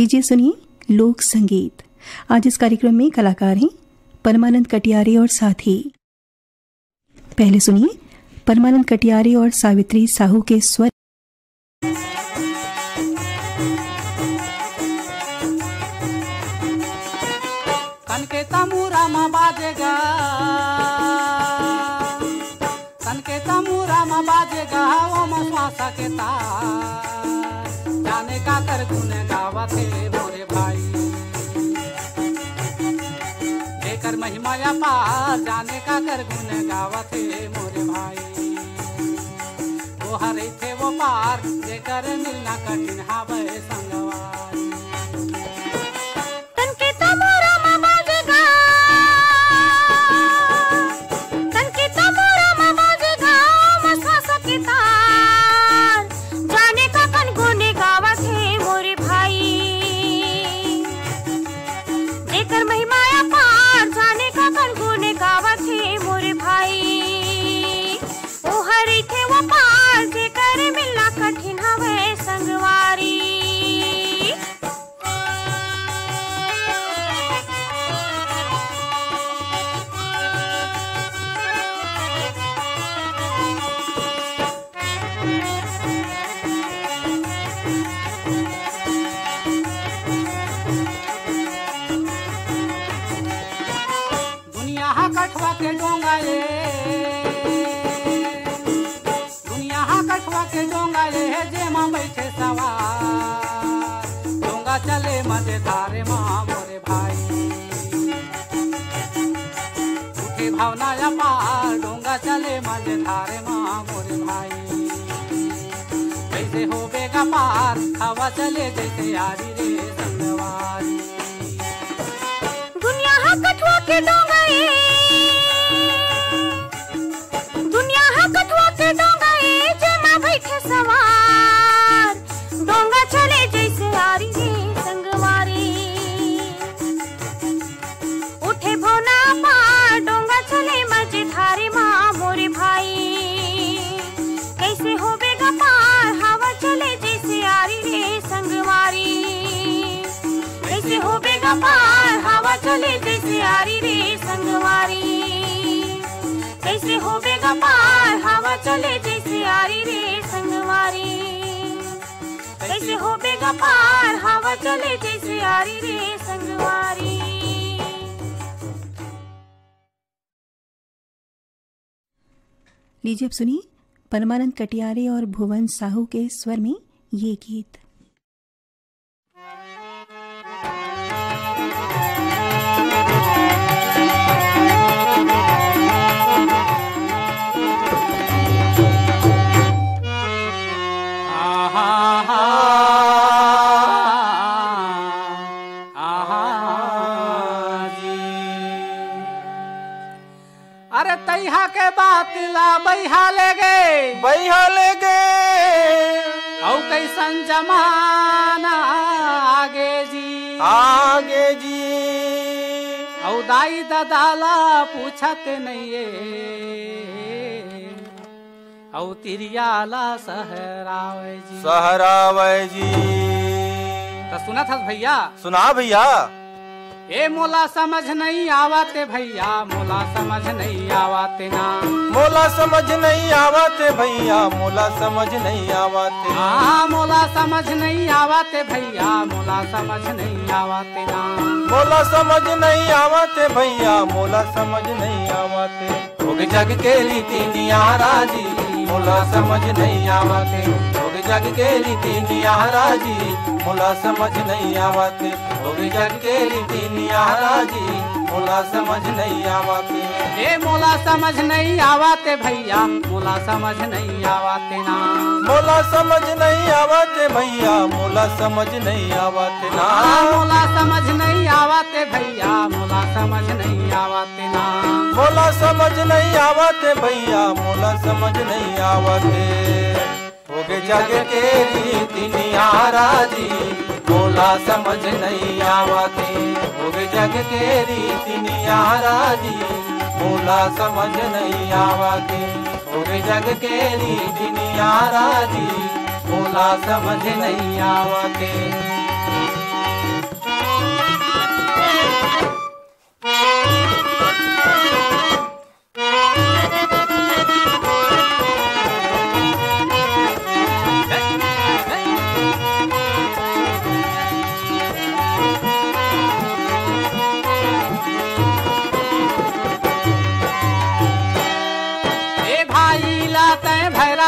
लीजिए सुनिए लोक संगीत। आज इस कार्यक्रम में कलाकार हैं परमानंद कटियारे और साथी। पहले सुनिए परमानंद कटियारे और सावित्री साहू के स्वर। के बाजेगा। बाजेगा के तार। जाने का कर गुन जेकर महिमा पार जाने का कर गुन गावते मोरे भाई। वो हरे थे वो पार, जेकर मिलना कठिन हावे संगवारी। डोंगा चले मज़े धारे माँ, मोरे भाई। उठे भावना या पार डोंगा चले मज़े धारे माँ, मोरे भाई। कैसे हो बेगा पार हवा चले जैसे यारी रे संगवारी। दुनिया हा कठुआ के डोंगाए दुनिया हा कठुआ के डोंगाए जेमा बैठे सवार। चले आरी रे संगवारी। कैसे हो बेगा पार, हवा चले जैसे आरी रे संगवारी। कैसे हो बेगा पार, हवा चले जैसे आरी रे संगवारी। लीजिए अब सुनिए परमानंद कटियारे और भुवन साहू के स्वर में ये गीत। दाई ददाला पूछत नहीं औ तिरियाला सहरावे जी। सहरावे जी। तो सुना था भैया? सुना भैया। ए मोला समझ नहीं आवाते भैया मोला समझ नहीं आवाते ना मोला समझ नहीं आवाते भैया मोला समझ नहीं आवाते हाँ मोला समझ नहीं आवाते भैया मोला समझ नहीं आवाते ना मोला समझ नहीं आवाते भैया मोला समझ नहीं आवाते भोग जग के रीति नियारा जी मोला समझ नहीं आवते भोग जग के रीति नियारा राज़ी मोला समझ नहीं आवते भोग जग के रीति नियारा जी मोला समझ नहीं आवते। ए मोला समझ नहीं आवाते भैया मोला समझ नहीं आवाते ना। मोला समझ नहीं आवाते भैया मोला समझ नहीं आवते ना। मोला समझ नहीं आवाते भैया मोला समझ नहीं आवाते ना। मोला समझ नहीं आवाते भैया मोला समझ नहीं आवते। जग के रीति निहारा जी मोला समझ नहीं आवते। भोग जग के रीति निहारा जी बोला समझ नहीं आवते। भोग जग के रीति निहारा जी बोला समझ नहीं आवते।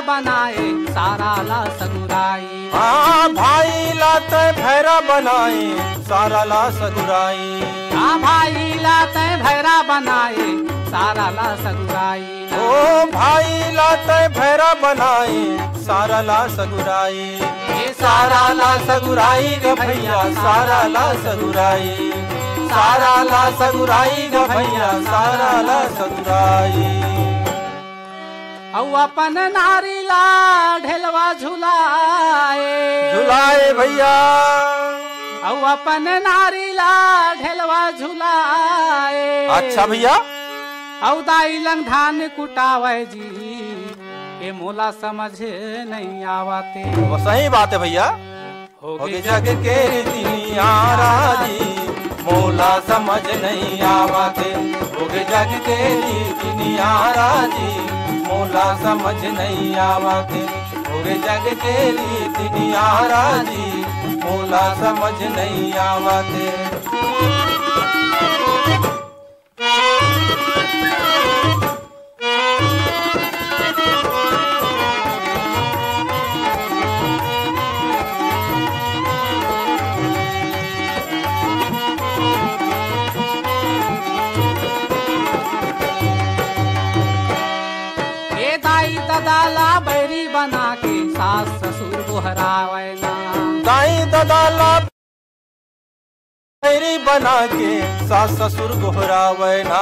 बनाए सारा ला सगुराई। हाँ भाई लात भैरा बनाए सारा ला सगुराई। हाँ भाई लाते भैरा बनाए सारा ला सगुराई। ओ भाई लात भैरा बनाए सारा ला सगुराई। ये सारा ला सगुराई ग भैया सारा ला सगुराई। सारा ला सगुराई ग भैया सारा ला सगुराई। अपन नारी ला ढेलवा झुलाए। झुलाए भैया। औ अपन नारी ला ढेलवा झुलाए। अच्छा भैया। औ दाई लंग धान कुटावे जी के मोला समझ नहीं आवाते। वो सही बात है भैया। होगे जग के राज़ी मोला समझ नहीं आवते। होगे जग के राज़ी मोला समझ नहीं आवते। पूरे जग के रीतियाँ राज़ी मोला समझ नहीं आवते। ए दाई ददाला मेरी बना के सास ससुर गोहरावे ना।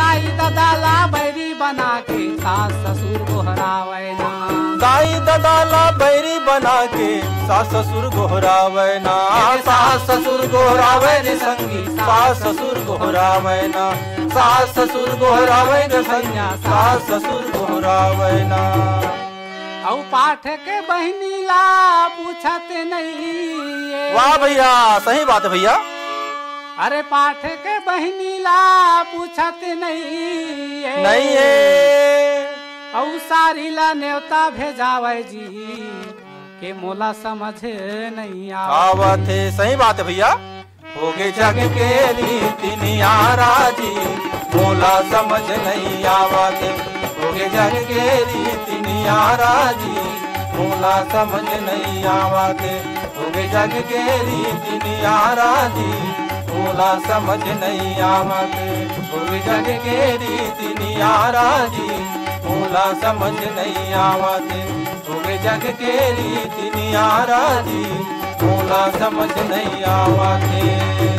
दाई ददाला बैरी बना के सास ससुर गोहरावे ना। दाई ददाला बैरी बना के सास ससुर गोहरावे ना। सास ससुर गोहरावे रे संगी। सास ससुर गोहरावे ना। सास ससुर गोहरावे रे संगिया सास ससुर गोहरावे ना। औ पाठ के बहनी ला पूछत नहीं वाह भैया सही बात है भैया। अरे पाठ के बहनी ला पूछत नहीं। नहीं है। औ सारी ला न्योता भेजावे जी के मोला समझ नहीं आवत है सही बात है भैया। होगे जग के रीति राज़ी मोला समझ नहीं आवत होगे जग के रीति राज़ी? मोला समझ नहीं आवत। होगे जग के रीति राज़ी? मोला समझ नहीं आवत। होगे जग के रीति राज़ी? मोला समझ नहीं आवत। होगे जग के रीति राज़ी? मोला समझ नहीं आवते।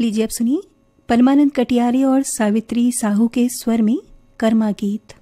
लीजिए अब सुनिए परमानंद कटियारी और सावित्री साहू के स्वर में कर्मा गीत।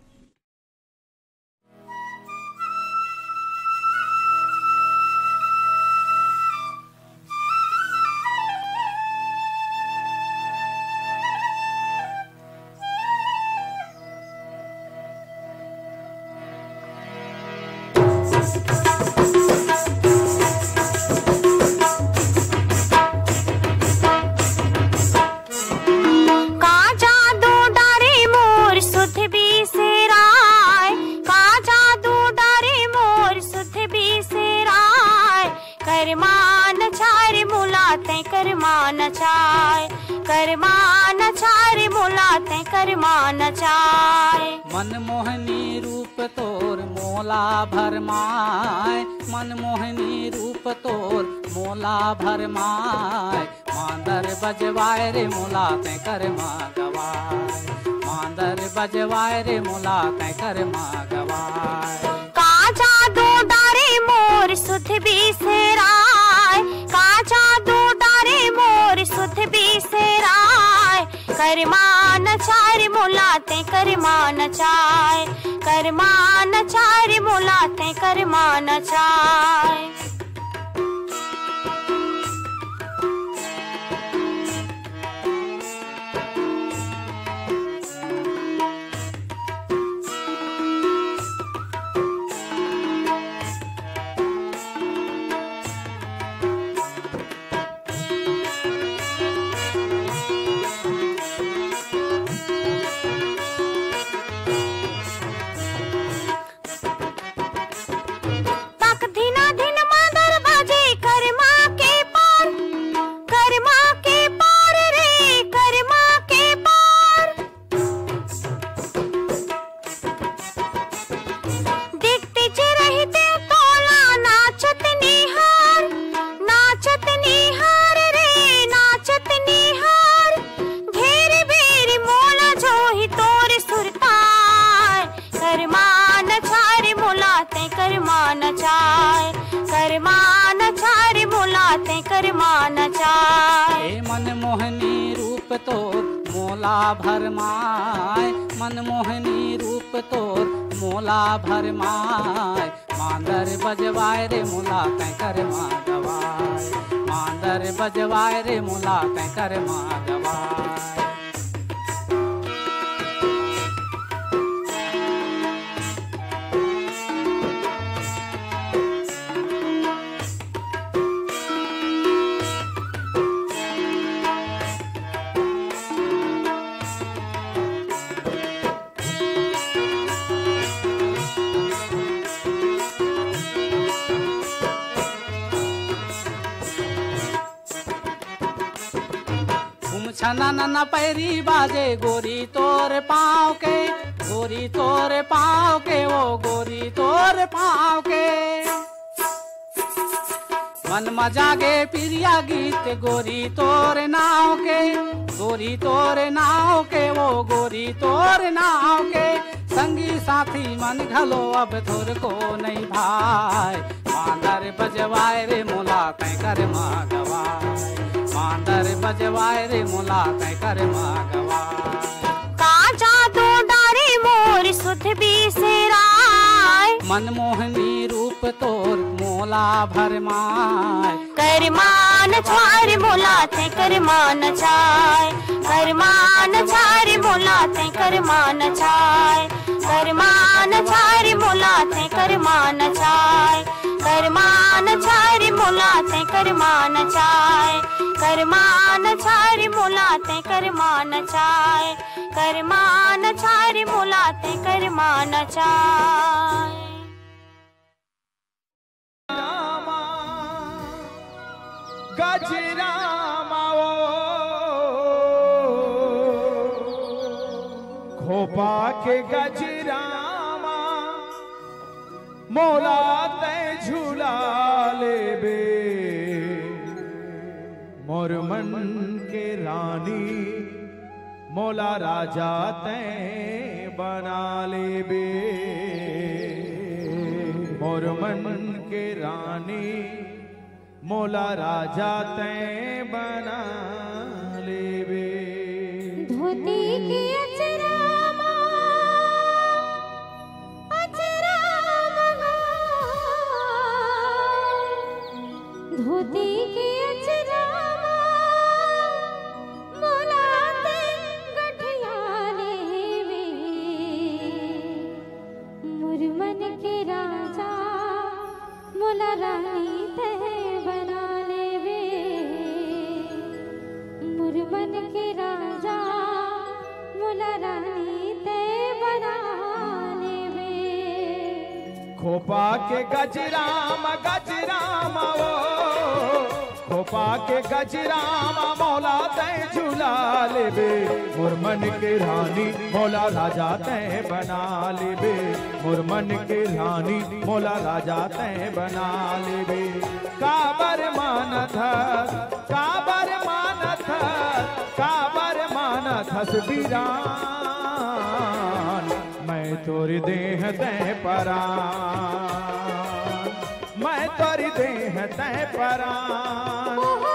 करमान चाय। मन मोहनी रूप तोर मोला भरमाय मन मोहनी रूप तोर मोला भरमाय मांदर बजवाए रे मोला तै कर माँ गवाय मांदर बजवाए रे मोला तै कर माँ गवाय का जादू डारे मोर सुध भी से राय करमान चार मुलाते करमान चाय कर मान चार मुलाते करमान चाय मोला भरमाय मांदर बजवाए रे मुला कै कर मागवाय मांदर बजवाए रे मुला कै कर मागवाय घूम छना न पैरी बाजे, गोरी तोर पाँव के गोरी तोर पाँव के वो गोरी तोर पाँव के मन मजागे प्रिया गीत, गोरी तोर नाव के गोरी तोर नाव के वो गोरी तोर नाव के संगी साथी मन घलो अब थोर को नहीं भाई, मांदर बजवाए रे मोला, तै कर मागवाए। मांदर बजवाए रे मोला तै कर मागवाए का जादू डारे मोर सुध भी सेराय मनमोहनी रूप तोर मोला भरमाय करमान छार मुलाते करमान चाय। करमान छार मुलाते करमान चाय। करमान छार मुलाते करमान चाय। करमान छार मुलाते करमान चाय। करमान छार मुलाते करमान चाय। करमान छार मुलाते करमान गजरामा ओ। खोपा के गजरामा मोला ते झूला। मोर मन के रानी, मोला राजा ते बना ले बे। मोर मन के रानी, मोला राजा ते बना ले बे। धोती की खोपा के गजराम गजराम ओ खोपा के गजराम, मौला ते झूला लेबे मुरमन के रानी, मौला राजा ते बना लेबे मुरमन के रानी, मौला राजा ते बना लेबे काबर मानथ काबर मानथ काबर मानथ हसबीरान मैं तोरी देह तय परा। मैं तोरी देह तय परान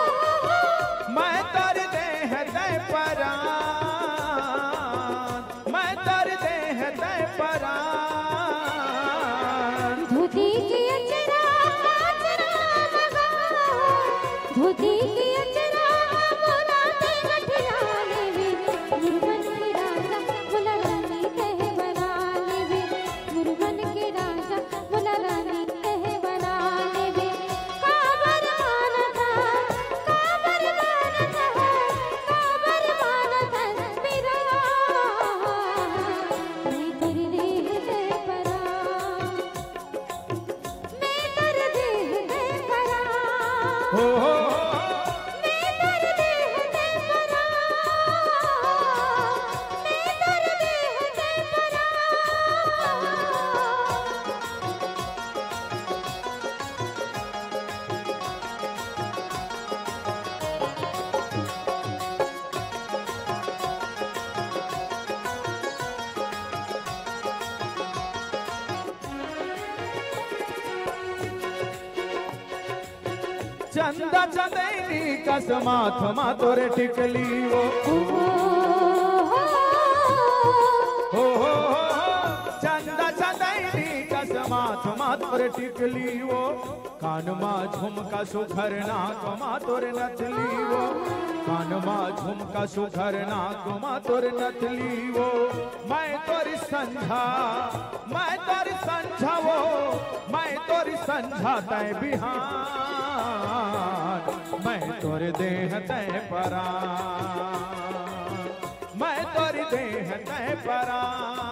चंदा चंदैनी कसमाथ मा तोरे टिकली हो हो हो चंदा चंदैनी कसमाथ मा तोरे टिकली वो कानमा झुमका सुखर नाक मा तोरे नथली वो कानमा झुमका सुखर नाक मा तोरे नथली वो मैं तोरी संझा मैं तोर देह तय परा। मैं तोर देह तय परान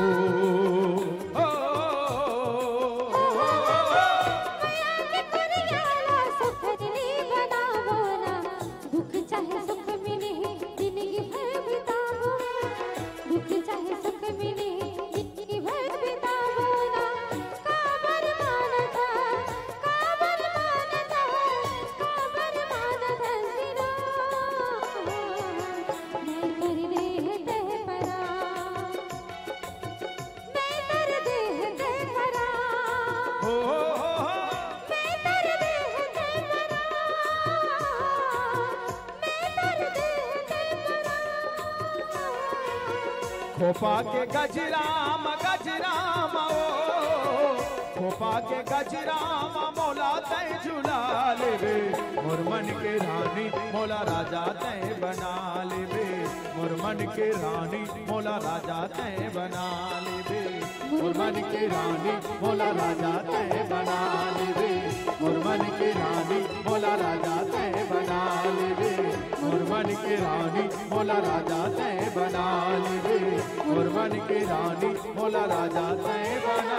ओ, खोपा के गजराम गजराम, ओ। खोपा के गजराम, मोला तय झुला मोर मन के रानी, मोला राजा तय बना लेबे मोर मन के रानी, मोला राजा तय बना लेबे मोर मन के रानी, मोला राजा तय बना लेबे मोर मन के रानी, मोला राजा तय बना लेबे मोर मन के रानी भोला राजा तय बना ली मोर मन के रानी भोला राजा तय बना